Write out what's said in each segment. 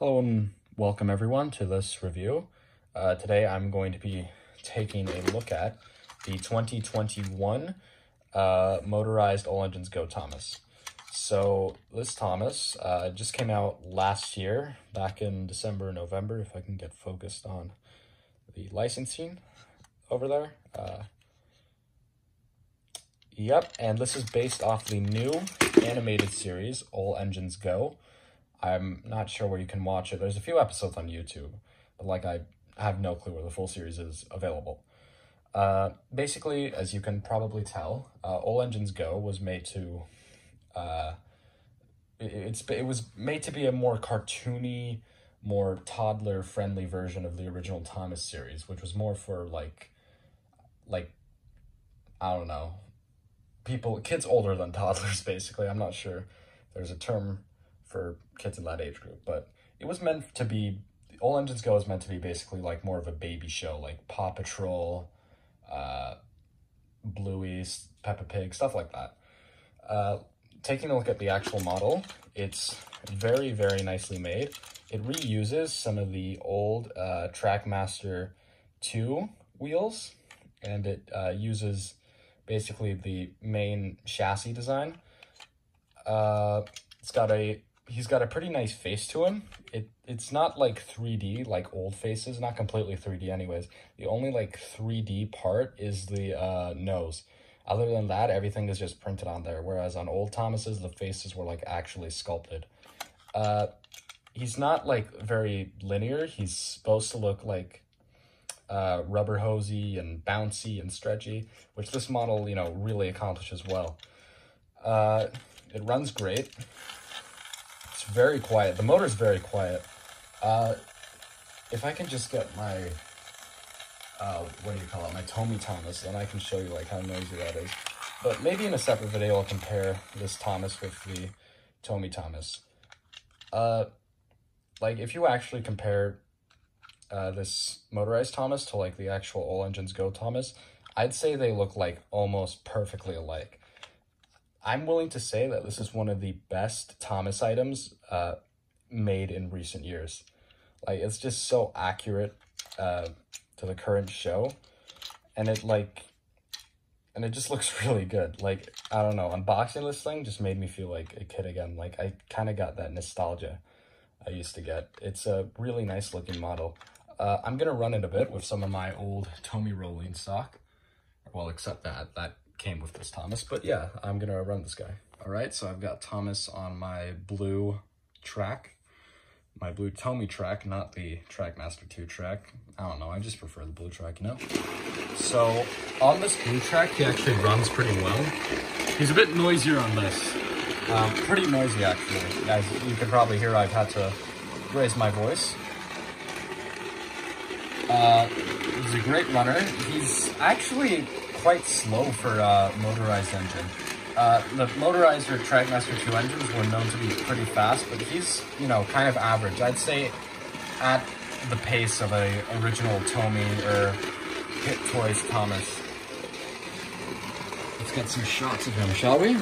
Hello and welcome everyone to this review. Uh, today I'm going to be taking a look at the 2021 uh, motorized All Engines Go Thomas. So this Thomas uh, just came out last year, back in December, November, if I can get focused on the licensing over there. Uh, yep, and this is based off the new animated series, All Engines Go. I'm not sure where you can watch it. There's a few episodes on YouTube, but like I have no clue where the full series is available. Uh, basically, as you can probably tell, uh, All Engines Go was made to, uh, it, it's it was made to be a more cartoony, more toddler friendly version of the original Thomas series, which was more for like, like, I don't know, people, kids older than toddlers. Basically, I'm not sure. There's a term for kids in that age group, but it was meant to be, All Engines Go is meant to be basically like more of a baby show, like Paw Patrol, uh, Bluey, Peppa Pig, stuff like that. Uh, taking a look at the actual model, it's very, very nicely made. It reuses some of the old uh, Trackmaster 2 wheels, and it uh, uses basically the main chassis design. Uh, it's got a he's got a pretty nice face to him. It it's not like 3D like old faces, not completely 3D anyways. The only like 3D part is the uh, nose. Other than that, everything is just printed on there. Whereas on old Thomas's, the faces were like actually sculpted. Uh, he's not like very linear. He's supposed to look like uh, rubber hosey and bouncy and stretchy, which this model, you know, really accomplishes well. Uh, it runs great very quiet. The motor's very quiet. Uh, if I can just get my, uh, what do you call it, my Tomy Thomas, then I can show you like how noisy that is. But maybe in a separate video I'll compare this Thomas with the Tomy Thomas. Uh, like if you actually compare uh, this motorized Thomas to like the actual All Engines Go Thomas, I'd say they look like almost perfectly alike. I'm willing to say that this is one of the best Thomas items uh, made in recent years. Like, it's just so accurate uh, to the current show. And it, like, and it just looks really good. Like, I don't know, unboxing this thing just made me feel like a kid again. Like, I kind of got that nostalgia I used to get. It's a really nice looking model. Uh, I'm going to run it a bit with some of my old Tomy rolling stock. Well, except that, that came with this Thomas, but yeah, I'm gonna run this guy. All right, so I've got Thomas on my blue track, my blue Tomy track, not the Trackmaster 2 track. I don't know, I just prefer the blue track, you know? So on this blue track, he actually runs pretty well. He's a bit noisier on this. Um, pretty noisy, actually. As you can probably hear, I've had to raise my voice. Uh, he's a great runner. He's actually quite slow for a motorized engine. Uh, the motorized or Trackmaster 2 engines were known to be pretty fast, but he's, you know, kind of average. I'd say at the pace of a original Tomy or Hit Toys Thomas. Let's get some shots of him, shall we?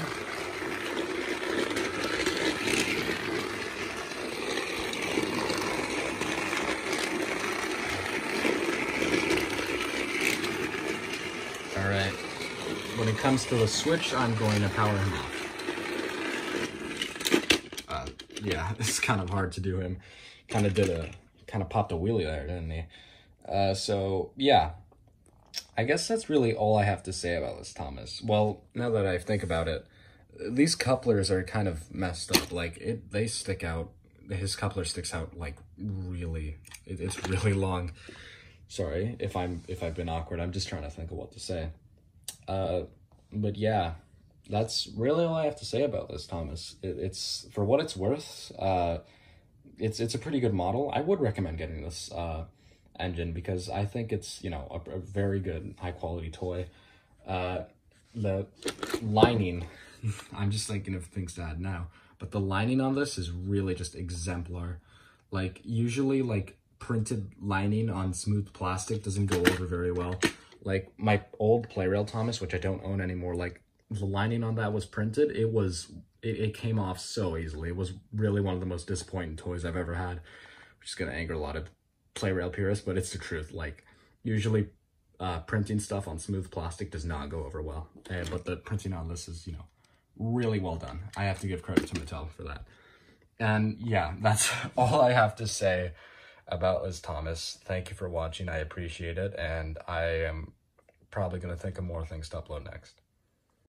When it comes to the switch, I'm going to power him off. Uh, yeah, it's kind of hard to do him. Kind of did a, kind of popped a wheelie there, didn't he? Uh, so, yeah. I guess that's really all I have to say about this Thomas. Well, now that I think about it, these couplers are kind of messed up. Like, it, they stick out, his coupler sticks out, like, really, it, it's really long. Sorry if I'm, if I've been awkward. I'm just trying to think of what to say. Uh, but yeah, that's really all I have to say about this, Thomas. It, it's for what it's worth. Uh, it's it's a pretty good model. I would recommend getting this uh, engine because I think it's you know a, a very good high quality toy. Uh, the lining, I'm just thinking of things to add now, but the lining on this is really just exemplar. Like usually like printed lining on smooth plastic doesn't go over very well. Like my old Plarail Thomas, which I don't own anymore, like the lining on that was printed. It was it, it came off so easily. It was really one of the most disappointing toys I've ever had, which is gonna anger a lot of Plarail purists, but it's the truth. Like usually uh, printing stuff on smooth plastic does not go over well, uh, but the printing on this is, you know, really well done. I have to give credit to Mattel for that. And yeah, that's all I have to say about Liz Thomas. Thank you for watching. I appreciate it. And I am probably going to think of more things to upload next.